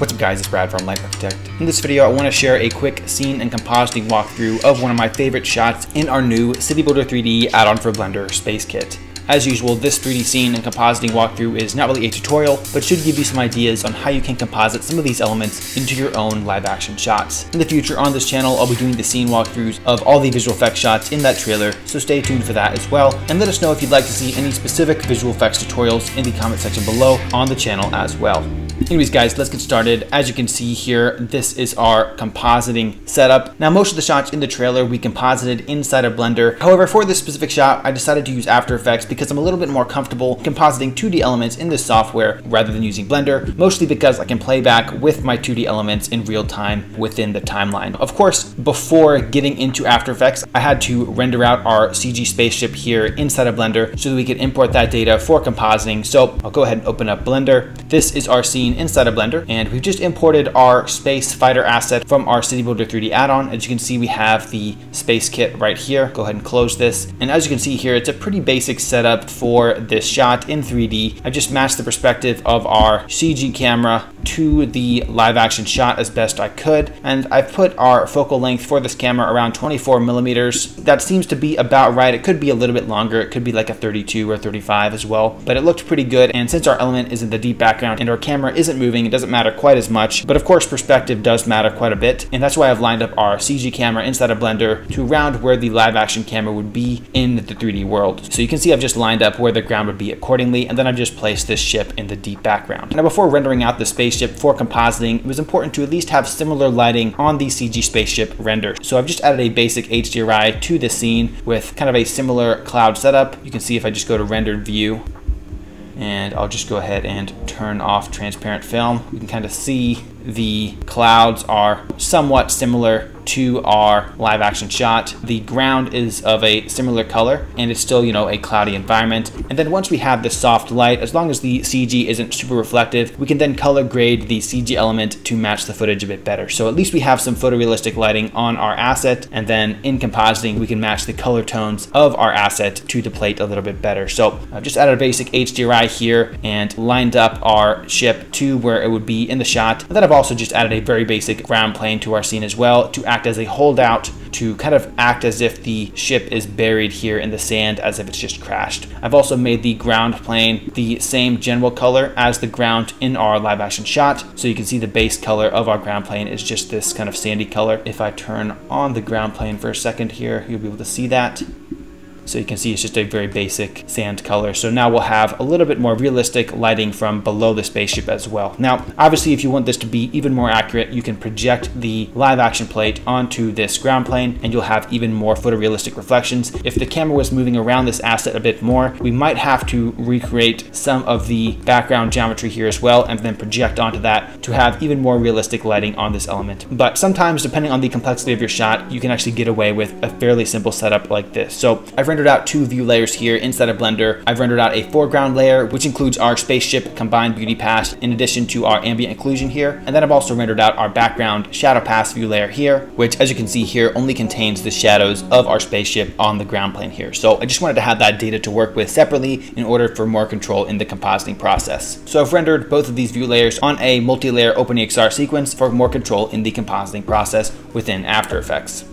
What's up guys, it's Brad from Light Architect. In this video, I want to share a quick scene and compositing walkthrough of one of my favorite shots in our new City Builder 3D add-on for Blender Space Kit. As usual, this 3D scene and compositing walkthrough is not really a tutorial, but should give you some ideas on how you can composite some of these elements into your own live action shots. In the future on this channel, I'll be doing the scene walkthroughs of all the visual effects shots in that trailer, so stay tuned for that as well, and let us know if you'd like to see any specific visual effects tutorials in the comment section below on the channel as well. Anyways guys, let's get started. As you can see here, this is our compositing setup. Now most of the shots in the trailer we composited inside of Blender. However, for this specific shot, I decided to use After Effects because I'm a little bit more comfortable compositing 2D elements in this software rather than using Blender, mostly because I can play back with my 2D elements in real time within the timeline. Of course, before getting into After Effects, I had to render out our CG spaceship here inside of Blender so that we could import that data for compositing. So I'll go ahead and open up Blender. This is our scene inside of Blender, and we've just imported our space fighter asset from our City Builder 3D add-on. As you can see, we have the space kit right here. Go ahead and close this. And as you can see here, it's a pretty basic setup for this shot in 3D. I've just matched the perspective of our CG camera to the live action shot as best I could. And I've put our focal length for this camera around 24 millimeters. That seems to be about right. It could be a little bit longer. It could be like a 32 or 35 as well, but it looked pretty good. And since our element is in the deep background and our camera isn't moving, it doesn't matter quite as much. But of course, perspective does matter quite a bit. And that's why I've lined up our CG camera inside of Blender to around where the live action camera would be in the 3D world. So you can see I've just lined up where the ground would be accordingly. And then I've just placed this ship in the deep background. Now before rendering out the spaceship for compositing, it was important to at least have similar lighting on the CG spaceship render. So I've just added a basic HDRI to this scene with kind of a similar cloud setup. You can see if I just go to rendered view, and I'll just go ahead and turn off transparent film. We can kind of see the clouds are somewhat similar to our live action shot. The ground is of a similar color and it's still, you know, a cloudy environment. And then once we have the soft light, as long as the CG isn't super reflective, we can then color grade the CG element to match the footage a bit better. So at least we have some photorealistic lighting on our asset. And then in compositing, we can match the color tones of our asset to the plate a little bit better. So I've just added a basic HDRI here and lined up our ship to where it would be in the shot. And then I've also just added a very basic ground plane to our scene as well to act as a holdout to kind of act as if the ship is buried here in the sand as if it's just crashed. I've also made the ground plane the same general color as the ground in our live action shot. So you can see the base color of our ground plane is just this kind of sandy color. If I turn on the ground plane for a second here, you'll be able to see that. So you can see it's just a very basic sand color. So now we'll have a little bit more realistic lighting from below the spaceship as well. Now, obviously, if you want this to be even more accurate, you can project the live action plate onto this ground plane and you'll have even more photorealistic reflections. If the camera was moving around this asset a bit more, we might have to recreate some of the background geometry here as well and then project onto that to have even more realistic lighting on this element. But sometimes, depending on the complexity of your shot, you can actually get away with a fairly simple setup like this. So I've rendered out two view layers here inside of Blender. I've rendered out a foreground layer, which includes our spaceship combined beauty pass in addition to our ambient occlusion here. And then I've also rendered out our background shadow pass view layer here, which as you can see here only contains the shadows of our spaceship on the ground plane here. So I just wanted to have that data to work with separately in order for more control in the compositing process. So I've rendered both of these view layers on a multi-layer OpenEXR sequence for more control in the compositing process within After Effects.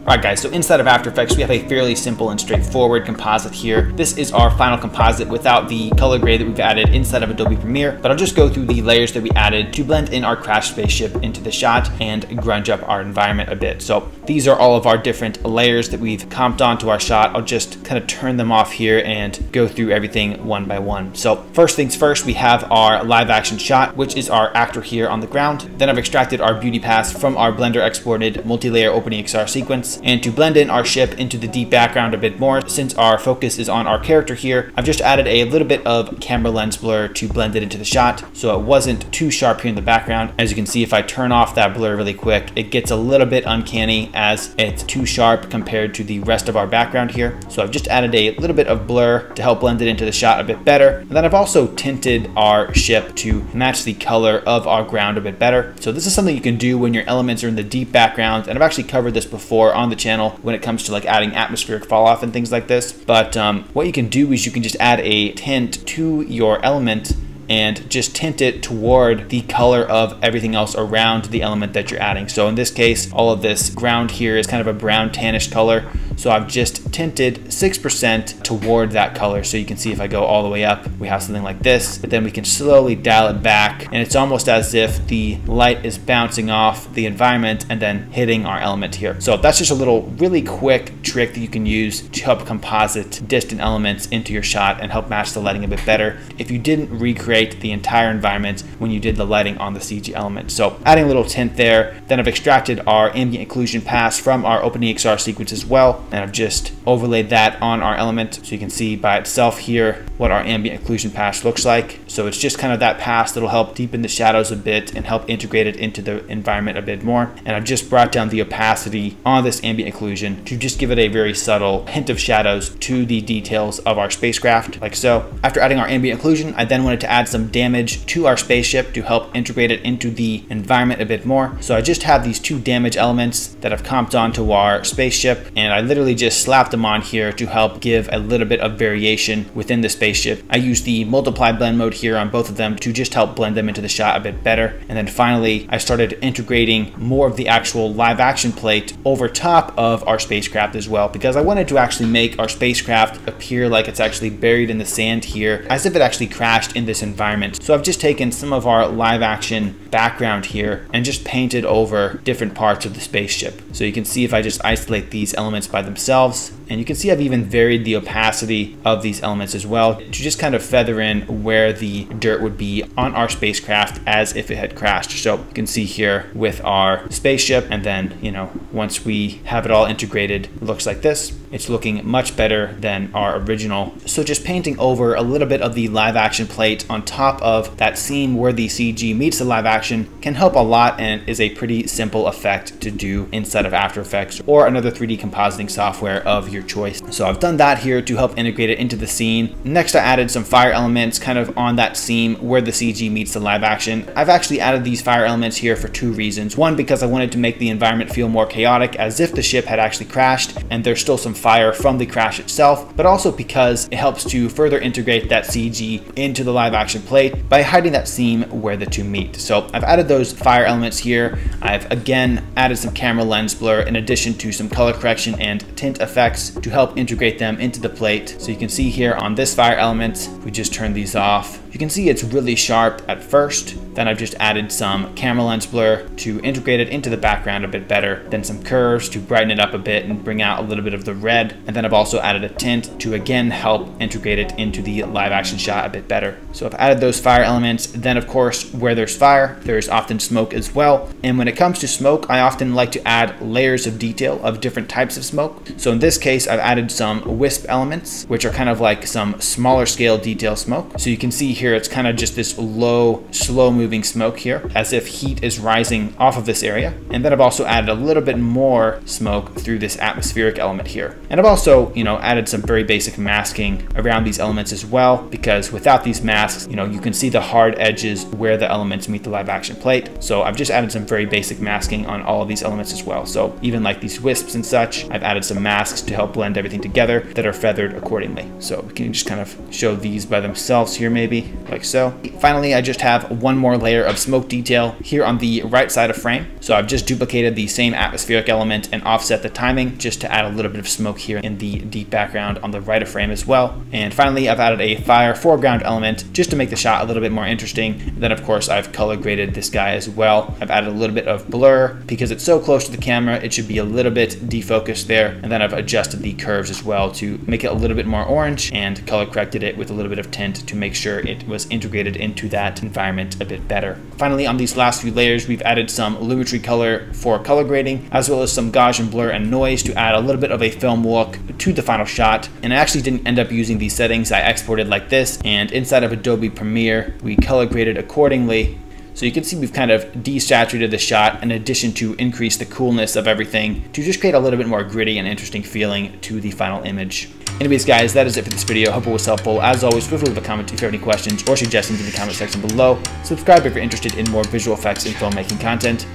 Alright guys, so inside of After Effects we have a fairly simple and straightforward composite here. This is our final composite without the color grade that we've added inside of Adobe Premiere, but I'll just go through the layers that we added to blend in our crash spaceship into the shot and grunge up our environment a bit. So these are all of our different layers that we've comped onto our shot. I'll just kind of turn them off here and go through everything one by one. So first things first, we have our live action shot, which is our actor here on the ground. Then I've extracted our beauty pass from our Blender exported multi-layer OpenEXR sequence and to blend in our ship into the deep background a bit more, since our focus is on our character here, I've just added a little bit of camera lens blur to blend it into the shot so it wasn't too sharp here in the background. As you can see, if I turn off that blur really quick, it gets a little bit uncanny as it's too sharp compared to the rest of our background here. So I've just added a little bit of blur to help blend it into the shot a bit better. And then I've also tinted our ship to match the color of our ground a bit better. So this is something you can do when your elements are in the deep background. And I've actually covered this before on the channel when it comes to like adding atmospheric fall off and things like this. But um, what you can do is you can just add a tint to your element and just tint it toward the color of everything else around the element that you're adding. So in this case, all of this ground here is kind of a brown tannish color. So I've just tinted 6% toward that color. So you can see if I go all the way up, we have something like this, but then we can slowly dial it back. And it's almost as if the light is bouncing off the environment and then hitting our element here. So that's just a little really quick trick that you can use to help composite distant elements into your shot and help match the lighting a bit better if you didn't recreate the entire environment when you did the lighting on the CG element. So adding a little tint there, then I've extracted our ambient occlusion pass from our OpenEXR sequence as well and I've just overlaid that on our element so you can see by itself here what our ambient occlusion pass looks like. So it's just kind of that pass that'll help deepen the shadows a bit and help integrate it into the environment a bit more. And I've just brought down the opacity on this ambient occlusion to just give it a very subtle hint of shadows to the details of our spacecraft like so. After adding our ambient occlusion, I then wanted to add some damage to our spaceship to help integrate it into the environment a bit more. So I just have these two damage elements that I've comped onto our spaceship and I literally just slapped them on here to help give a little bit of variation within the spaceship. I used the multiply blend mode here on both of them to just help blend them into the shot a bit better. And then finally, I started integrating more of the actual live action plate over top of our spacecraft as well, because I wanted to actually make our spacecraft appear like it's actually buried in the sand here, as if it actually crashed in this environment. So I've just taken some of our live action background here and just painted over different parts of the spaceship. So you can see if I just isolate these elements by themselves and you can see I've even varied the opacity of these elements as well to just kind of feather in where the dirt would be on our spacecraft as if it had crashed. So you can see here with our spaceship and then, you know, once we have it all integrated, it looks like this. It's looking much better than our original. So just painting over a little bit of the live action plate on top of that scene where the CG meets the live action can help a lot and is a pretty simple effect to do inside of After Effects or another 3D compositing software of your choice. So I've done that here to help integrate it into the scene. Next, I added some fire elements kind of on that scene where the CG meets the live action. I've actually added these fire elements here for two reasons. One, because I wanted to make the environment feel more chaotic as if the ship had actually crashed and there's still some fire from the crash itself, but also because it helps to further integrate that CG into the live action plate by hiding that seam where the two meet. So I've added those fire elements here. I've again added some camera lens blur in addition to some color correction and tint effects to help integrate them into the plate. So you can see here on this fire element, we just turn these off. You can see it's really sharp at first, then I've just added some camera lens blur to integrate it into the background a bit better, then some curves to brighten it up a bit and bring out a little bit of the red, and then I've also added a tint to again help integrate it into the live action shot a bit better. So I've added those fire elements, then of course where there's fire, there's often smoke as well, and when it comes to smoke, I often like to add layers of detail of different types of smoke. So in this case, I've added some wisp elements, which are kind of like some smaller scale detail smoke. So you can see here, it's kind of just this low, slow moving smoke here, as if heat is rising off of this area. And then I've also added a little bit more smoke through this atmospheric element here. And I've also, you know, added some very basic masking around these elements as well, because without these masks, you know, you can see the hard edges where the elements meet the live action plate. So I've just added some very basic masking on all of these elements as well. So even like these wisps and such, I've added some masks to help blend everything together that are feathered accordingly. So we can just kind of show these by themselves here maybe, like so. Finally, I just have one more layer of smoke detail here on the right side of frame. So I've just duplicated the same atmospheric element and offset the timing just to add a little bit of smoke here in the deep background on the right of frame as well. And finally, I've added a fire foreground element just to make the shot a little bit more interesting. And then of course, I've color graded this guy as well. I've added a little bit of blur because it's so close to the camera, it should be a little bit defocused there. And then I've adjusted the curves as well to make it a little bit more orange and color corrected it with a little bit of tint to make sure it was integrated into that environment a bit better. Finally, on these last few layers, we've added some Lumetri color for color grading, as well as some Gaussian blur and noise to add a little bit of a film look to the final shot. And I actually didn't end up using these settings. I exported like this, and inside of Adobe Premiere, we color graded accordingly so you can see we've kind of desaturated the shot in addition to increase the coolness of everything to just create a little bit more gritty and interesting feeling to the final image. Anyways, guys, that is it for this video. Hope it was helpful. As always, feel free to leave a comment if you have any questions or suggestions in the comment section below. Subscribe if you're interested in more visual effects and filmmaking content,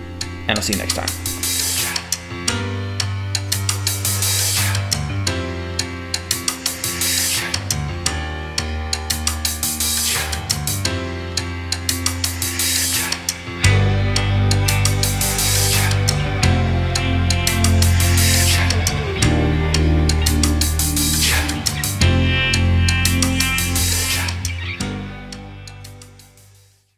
and I'll see you next time.